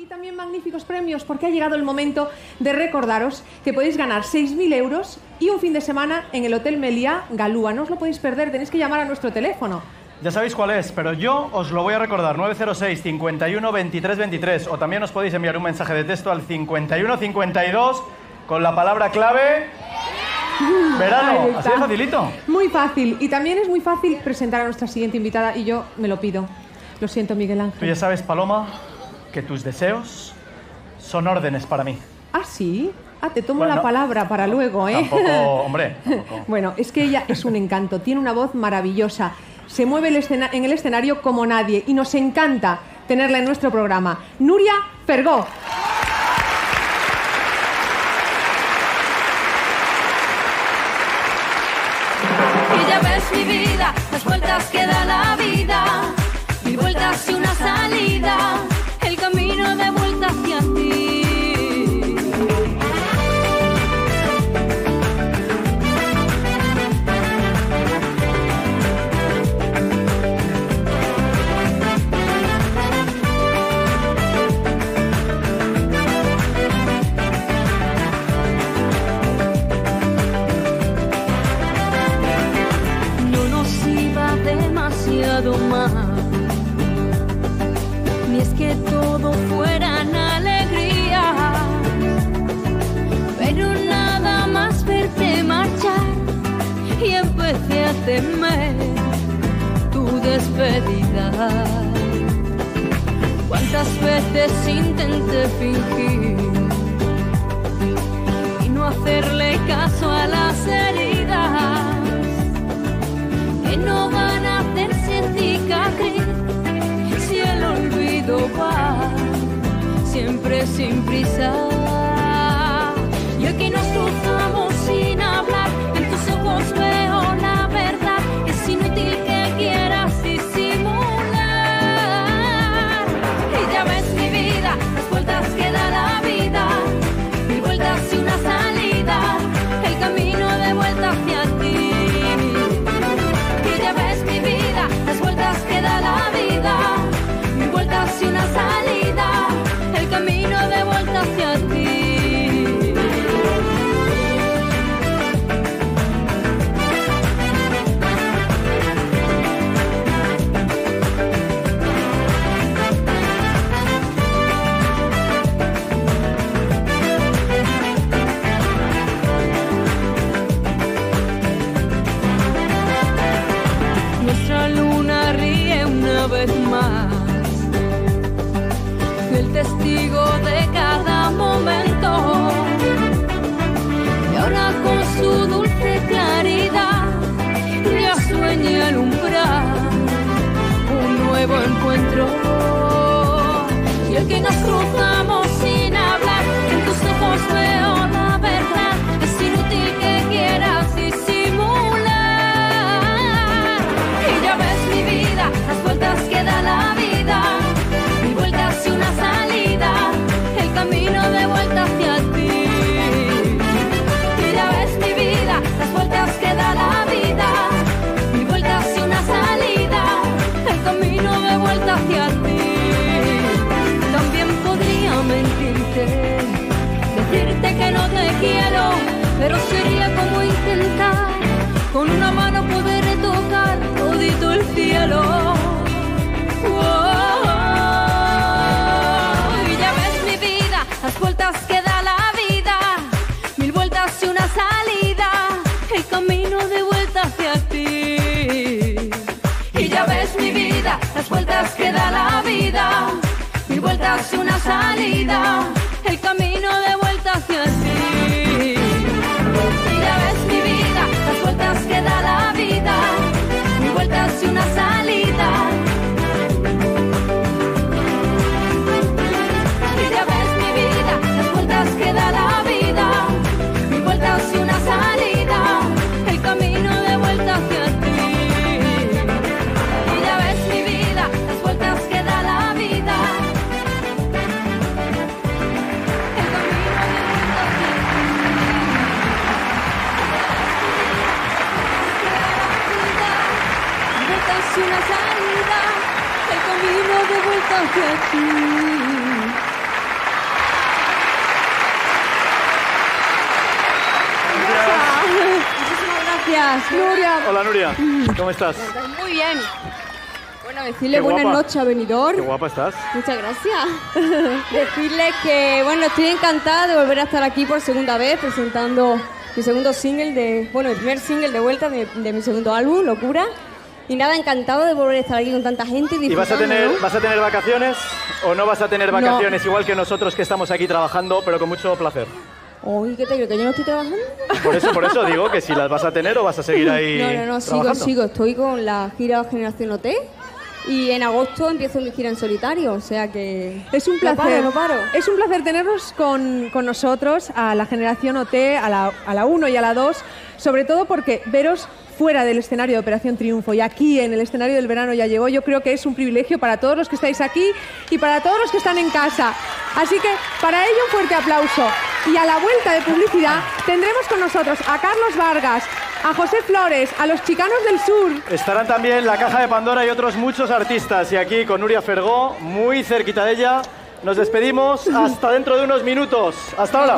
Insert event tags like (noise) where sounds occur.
Y también magníficos premios porque ha llegado el momento de recordaros que podéis ganar 6.000 euros y un fin de semana en el Hotel Meliá Galúa. No os lo podéis perder, tenéis que llamar a nuestro teléfono. Ya sabéis cuál es, pero yo os lo voy a recordar. 906 51 23 23. O también os podéis enviar un mensaje de texto al 51 52 con la palabra clave... Verano. Así de facilito. Muy fácil. Y también es muy fácil presentar a nuestra siguiente invitada y yo me lo pido. Lo siento, Miguel Tú Ángel. ya sabes, Paloma, que tus deseos son órdenes para mí. Ah, sí. Ah, te tomo Bueno, la palabra para luego, ¿eh? Tampoco, (laughs) hombre, tampoco. Bueno, es que ella es un encanto, tiene una voz maravillosa, se mueve el escena- en el escenario como nadie y nos encanta tenerla en nuestro programa. Nuria Fergó. Y ya ves mi vida, las vueltas que da la vida, mil vueltas y una salida, mal. Ni es que todo fueran alegrías, pero nada más verte marchar y empecé a temer tu despedida. ¿Cuántas veces intenté fingir y no hacerle sin prisa. Cruzamos sin hablar, en tus ojos que no te quiero, pero sería como intentar con una mano poder tocar todito el cielo. Oh, ya ves mi vida, las vueltas que da la vida, mil vueltas y una salida, el camino de vuelta hacia ti. Y ya ves mi vida, las vueltas que da la vida, mil vueltas y una salida, una salida, el camino de vuelta hacia ti. Gracias. Nuria. Hola, Nuria. Mm. ¿Cómo estás? Muy bien. Bueno, decirle buenas noches a Benidorm. Qué guapa estás. Muchas gracias. (laughs) Decirles que, bueno, estoy encantada de volver a estar aquí por segunda vez presentando mi segundo single de, bueno, el primer single de vuelta de, de mi segundo álbum, Locura. Y nada, encantado de volver a estar aquí con tanta gente y ¿Y vas a tener, vas a tener vacaciones o no vas a tener No. vacaciones igual que nosotros que estamos aquí trabajando, pero con mucho placer? Uy, ¿qué te creo? ¿Que yo no estoy trabajando? Por eso, por eso digo que si las vas a tener o vas a seguir (laughs) ahí No, no, no, sigo, trabajando. sigo. Estoy con la gira Generación OT y en agosto empiezo mi gira en solitario, o sea que... Es un No placer. paro, no paro. Es un placer tenerlos con, con nosotros, a la generación OT, a la, a la 1 y a la 2, sobre todo porque veros fuera del escenario de Operación Triunfo y aquí en el escenario del verano ya llegó, yo creo que es un privilegio para todos los que estáis aquí y para todos los que están en casa. Así que para ello un fuerte aplauso. Y a la vuelta de publicidad tendremos con nosotros a Carlos Vargas, a José Flores, a los Chicanos del Sur, Estarán también La Caja de Pandora y otros muchos artistas. Y aquí con Nuria Fergó, muy cerquita de ella, nos despedimos hasta dentro de unos minutos. Hasta ahora.